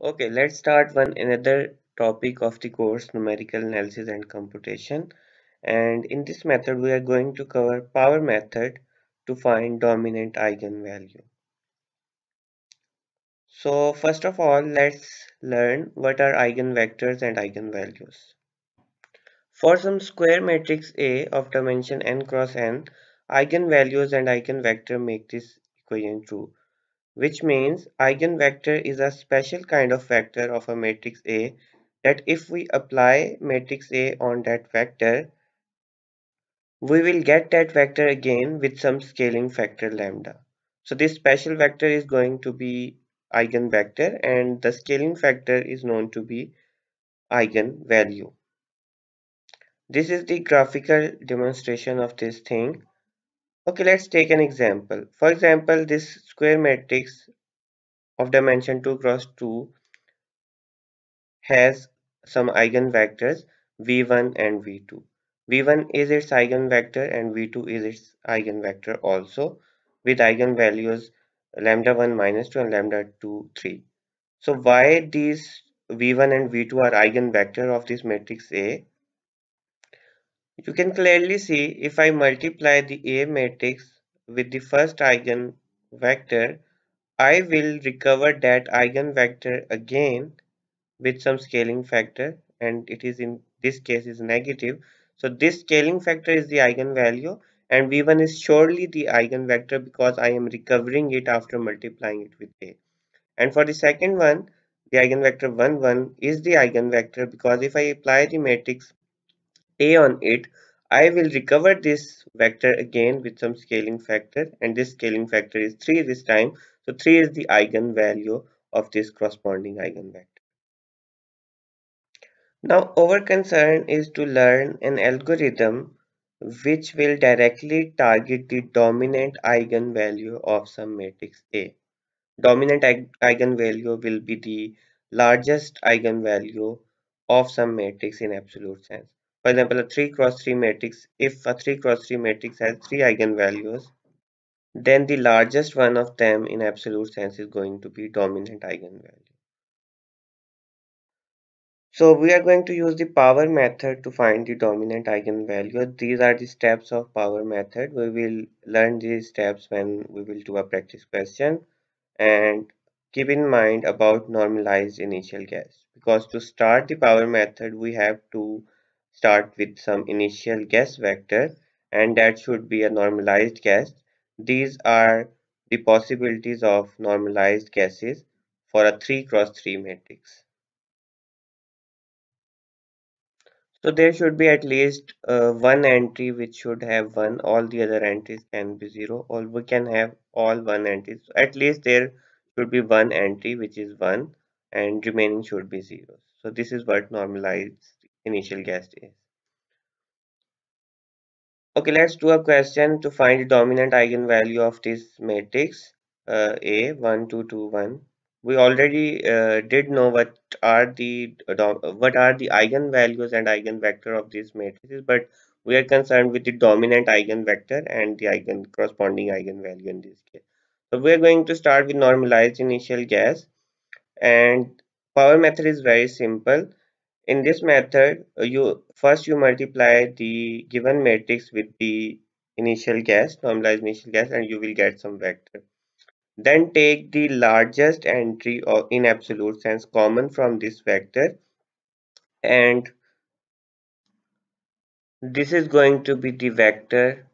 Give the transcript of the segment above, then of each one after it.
Okay, let's start one another topic of the course numerical analysis and computation. And in this method, we are going to cover power method to find dominant eigenvalue. So first of all, let's learn what are eigenvectors and eigenvalues. For some square matrix A of dimension n cross n, eigenvalues and eigenvector make this equation true which means eigenvector is a special kind of vector of a matrix A that if we apply matrix A on that vector, we will get that vector again with some scaling factor lambda. So this special vector is going to be eigenvector and the scaling factor is known to be eigenvalue. This is the graphical demonstration of this thing. Okay, let's take an example. For example, this square matrix of dimension 2 cross 2 has some eigenvectors v1 and v2. v1 is its eigenvector and v2 is its eigenvector also with eigenvalues lambda 1 minus 2 and lambda 2 3. So why these v1 and v2 are eigenvector of this matrix A? You can clearly see if I multiply the A matrix with the first eigenvector, I will recover that eigenvector again with some scaling factor and it is in this case is negative. So this scaling factor is the eigenvalue and v1 is surely the eigenvector because I am recovering it after multiplying it with A. And for the second one, the eigenvector 1 1 is the eigenvector because if I apply the matrix a on it, I will recover this vector again with some scaling factor and this scaling factor is 3 this time. So 3 is the eigenvalue of this corresponding eigenvector. Now our concern is to learn an algorithm which will directly target the dominant eigenvalue of some matrix A. Dominant eigenvalue will be the largest eigenvalue of some matrix in absolute sense. For example, a 3 cross 3 matrix, if a 3 cross 3 matrix has 3 eigenvalues, then the largest one of them in absolute sense is going to be dominant eigenvalue. So we are going to use the power method to find the dominant eigenvalue. These are the steps of power method. We will learn these steps when we will do a practice question and keep in mind about normalized initial guess because to start the power method we have to start with some initial guess vector and that should be a normalized guess. These are the possibilities of normalized guesses for a 3 cross 3 matrix. So there should be at least uh, one entry which should have 1, all the other entries can be 0, or we can have all 1 entries. So at least there should be one entry which is 1 and remaining should be 0. So this is what normalized initial guess is. Okay, let's do a question to find the dominant eigenvalue of this matrix. Uh, A 1 2 2 1 we already uh, did know what are the what are the eigenvalues and eigenvector of these matrices but we are concerned with the dominant eigenvector and the eigen corresponding eigenvalue in this case. So we are going to start with normalized initial guess and power method is very simple in this method uh, you first you multiply the given matrix with the initial guess normalized initial guess and you will get some vector then take the largest entry or in absolute sense common from this vector and this is going to be the vector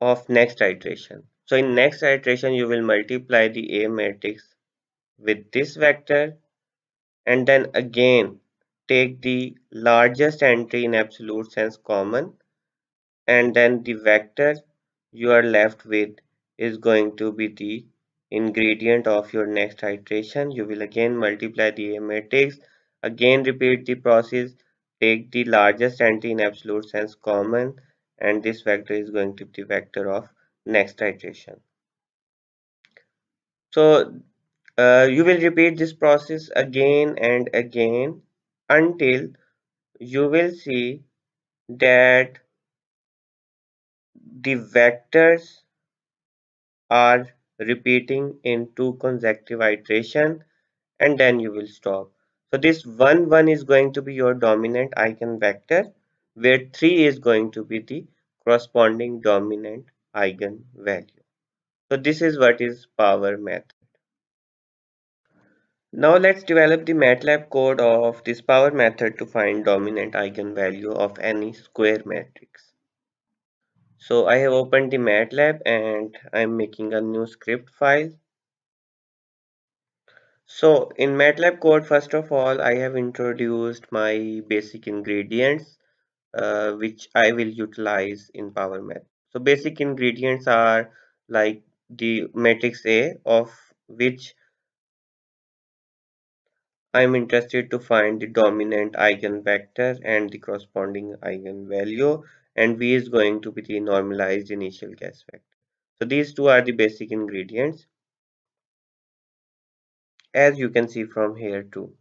of next iteration. So in next iteration you will multiply the A matrix with this vector and then again take the largest entry in absolute sense common and then the vector you are left with is going to be the ingredient of your next iteration. You will again multiply the matrix, again repeat the process, take the largest entry in absolute sense common and this vector is going to be the vector of next iteration. So uh, you will repeat this process again and again until you will see that the vectors are repeating in two consecutive iteration and then you will stop. So this 1 1 is going to be your dominant eigenvector where 3 is going to be the corresponding dominant eigenvalue. So this is what is power method. Now let's develop the MATLAB code of this power method to find dominant eigenvalue of any square matrix. So I have opened the MATLAB and I'm making a new script file. So in MATLAB code, first of all, I have introduced my basic ingredients, uh, which I will utilize in Power Method. So basic ingredients are like the matrix A of which I'm interested to find the dominant eigenvector and the corresponding eigenvalue and V is going to be the normalized initial guess vector. So these two are the basic ingredients as you can see from here too.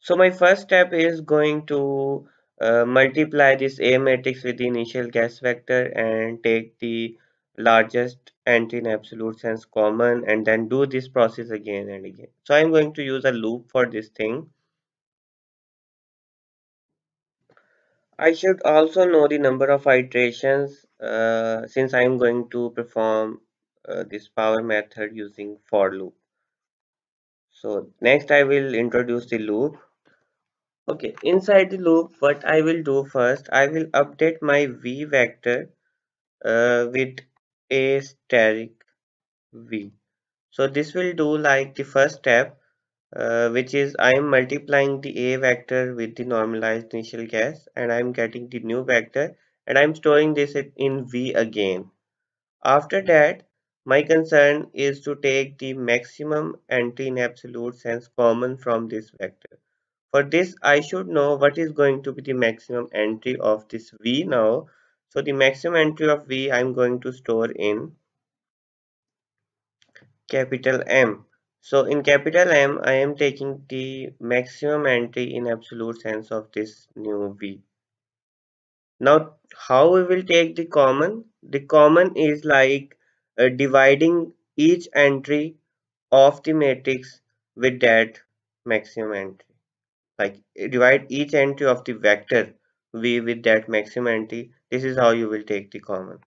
So my first step is going to uh, multiply this A matrix with the initial guess vector and take the largest and in absolute sense common and then do this process again and again. So I'm going to use a loop for this thing. I should also know the number of iterations uh, since I'm going to perform uh, this power method using for loop. So next I will introduce the loop. Okay, inside the loop what I will do first, I will update my v vector uh, with a steric v. So this will do like the first step uh, which is I am multiplying the a vector with the normalized initial guess and I am getting the new vector and I am storing this in v again. After that my concern is to take the maximum entry in absolute sense common from this vector. For this I should know what is going to be the maximum entry of this v now so the maximum entry of V I'm going to store in capital M. So in capital M I am taking the maximum entry in absolute sense of this new V. Now how we will take the common? The common is like uh, dividing each entry of the matrix with that maximum entry. Like divide each entry of the vector V with that maximum entry this is how you will take the common.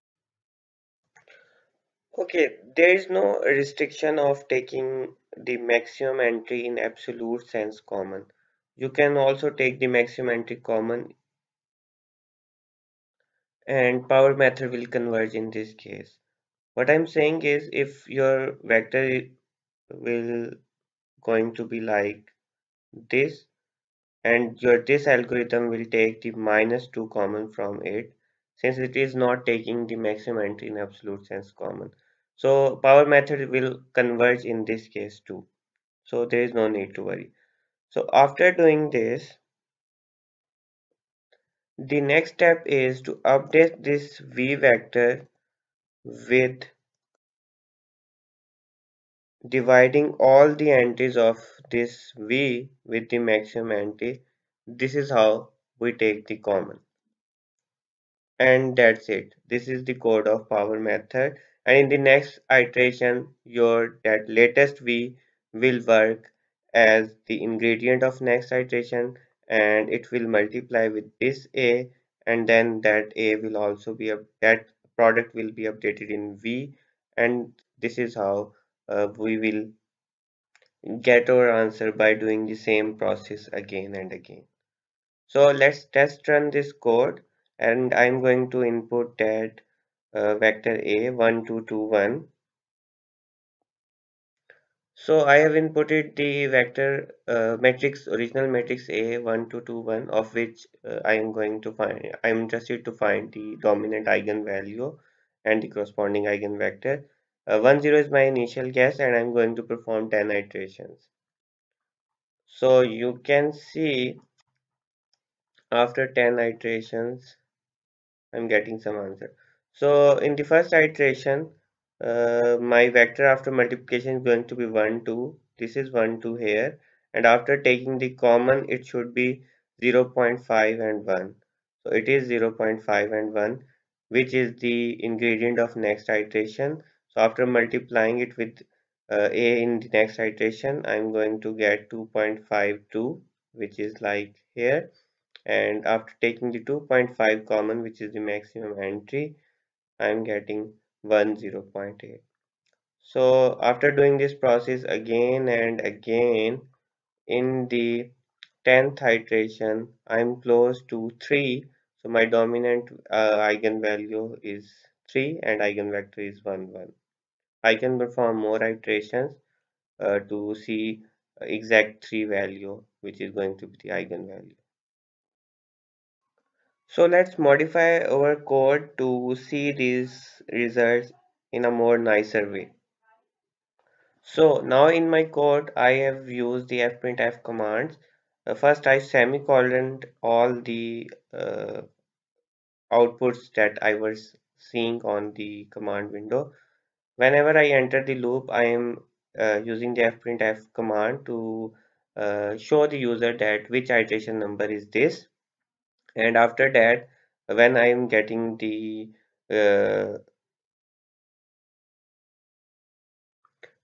Okay, there is no restriction of taking the maximum entry in absolute sense common. You can also take the maximum entry common and power method will converge in this case. What I'm saying is if your vector will going to be like this and your this algorithm will take the minus 2 common from it since it is not taking the maximum entry in absolute sense common. So power method will converge in this case too. So there is no need to worry. So after doing this the next step is to update this v vector with dividing all the entries of this v with the maximum entry. This is how we take the common and that's it. This is the code of power method. And in the next iteration your that latest v will work as the ingredient of next iteration and it will multiply with this a and then that a will also be up that product will be updated in v and this is how uh, we will get our answer by doing the same process again and again. So let's test run this code and I'm going to input that uh, vector a 1 2 2 1 so I have inputted the vector uh, matrix original matrix a 1 2 2 1 of which uh, I am going to find I'm interested to find the dominant eigenvalue and the corresponding eigenvector. Uh, 1 0 is my initial guess and I'm going to perform 10 iterations. So you can see after 10 iterations I'm getting some answer. So in the first iteration uh, my vector after multiplication is going to be 1 2 this is 1 2 here. And after taking the common it should be 0 0.5 and 1 so it is 0 0.5 and 1 which is the ingredient of next iteration. So after multiplying it with uh, a in the next iteration I'm going to get 2.52 which is like here and after taking the 2.5 common which is the maximum entry I'm getting 1 0.8 so after doing this process again and again in the 10th iteration I'm close to 3 so my dominant uh, eigenvalue is 3 and eigenvector is 1 1 I can perform more iterations uh, to see exact 3 value which is going to be the eigenvalue so let's modify our code to see these results in a more nicer way So now in my code, I have used the fprintf commands. Uh, first, I semicolon all the uh, outputs that I was seeing on the command window. Whenever I enter the loop, I am uh, using the fprintf command to uh, show the user that which iteration number is this. And after that, when I am getting the uh,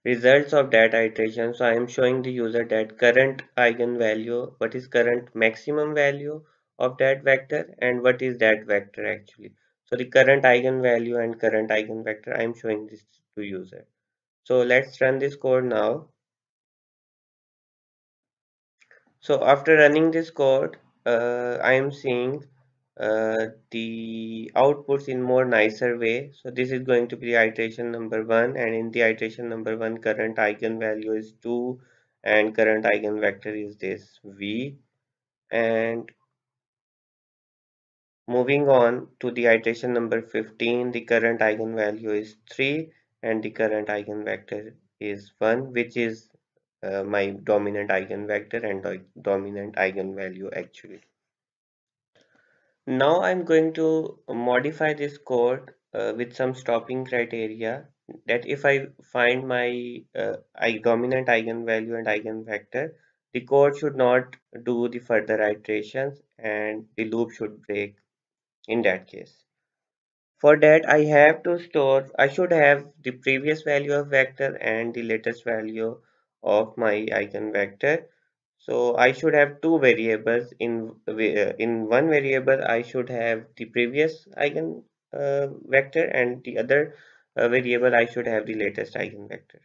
results of that iteration so i am showing the user that current eigenvalue what is current maximum value of that vector and what is that vector actually. So the current eigenvalue and current eigenvector i am showing this to user. So let's run this code now. So after running this code uh, i am seeing uh, the outputs in more nicer way. So this is going to be iteration number one and in the iteration number one current eigenvalue is 2 and current eigenvector is this V and moving on to the iteration number 15 the current eigenvalue is 3 and the current eigenvector is 1 which is uh, my dominant eigenvector and dominant eigenvalue actually. Now I'm going to modify this code uh, with some stopping criteria that if I find my uh, I dominant eigenvalue and eigenvector, the code should not do the further iterations and the loop should break in that case. For that I have to store, I should have the previous value of vector and the latest value of my eigenvector so I should have two variables in uh, in one variable I should have the previous eigen uh, vector and the other uh, variable I should have the latest eigenvector.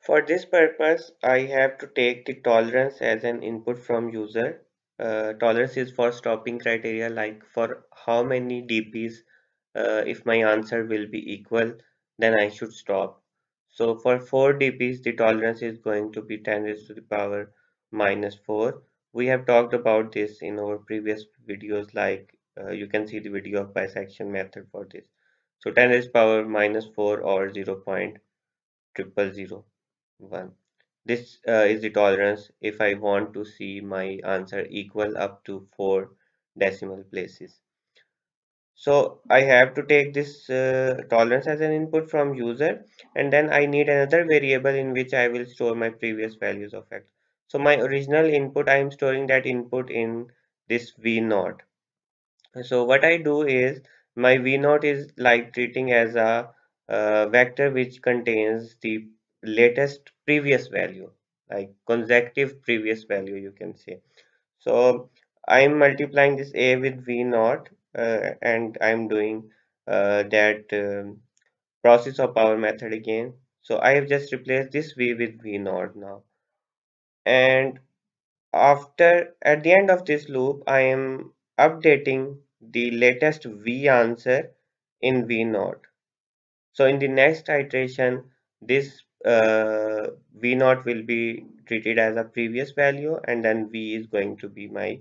For this purpose I have to take the tolerance as an input from user. Uh, tolerance is for stopping criteria like for how many dp's uh, if my answer will be equal then I should stop so for 4 dp's, the tolerance is going to be 10 raised to the power minus 4. We have talked about this in our previous videos like uh, you can see the video of bisection method for this. So 10 raised to the power minus 4 or 0 0.0001. This uh, is the tolerance if I want to see my answer equal up to 4 decimal places. So I have to take this uh, tolerance as an input from user and then I need another variable in which I will store my previous values of x. So my original input I am storing that input in this v naught. So what I do is my v naught is like treating as a uh, vector which contains the latest previous value like consecutive previous value you can say. So I'm multiplying this a with v naught and I'm doing uh, that um, process of power method again. So I have just replaced this v with v naught now. And after at the end of this loop, I am updating the latest v answer in v naught. So in the next iteration, this uh, v naught will be treated as a previous value and then v is going to be my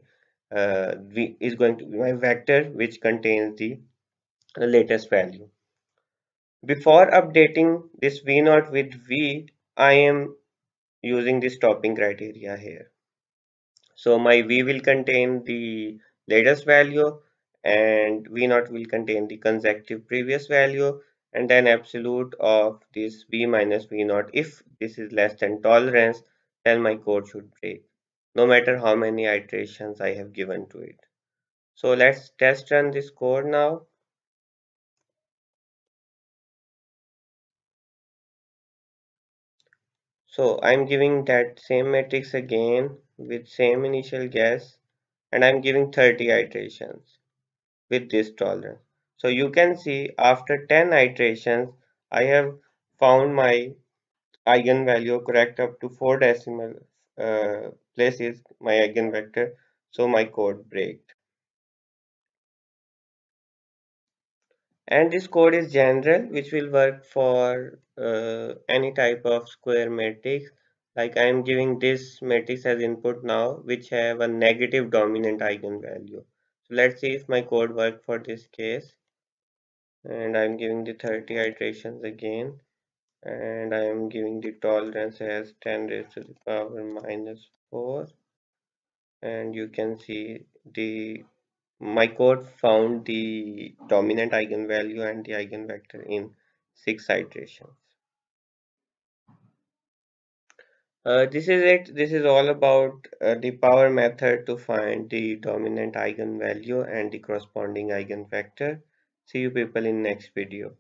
uh, v is going to be my vector which contains the latest value. Before updating this v naught with v, I am using the stopping criteria here. So my v will contain the latest value and v naught will contain the consecutive previous value and then absolute of this v minus v naught. If this is less than tolerance, then my code should break no matter how many iterations I have given to it. So let's test run this code now. So I'm giving that same matrix again with same initial guess and I'm giving 30 iterations with this tolerance. So you can see after 10 iterations, I have found my eigenvalue correct up to 4 decimal uh, places, my eigenvector. So my code breaks. And this code is general, which will work for uh, any type of square matrix. Like I am giving this matrix as input now, which have a negative dominant eigenvalue. So let's see if my code work for this case. And I'm giving the 30 iterations again. And I am giving the tolerance as 10 raised to the power minus 4. And you can see the my code found the dominant eigenvalue and the eigenvector in six iterations. Uh, this is it. This is all about uh, the power method to find the dominant eigenvalue and the corresponding eigenvector. See you people in next video.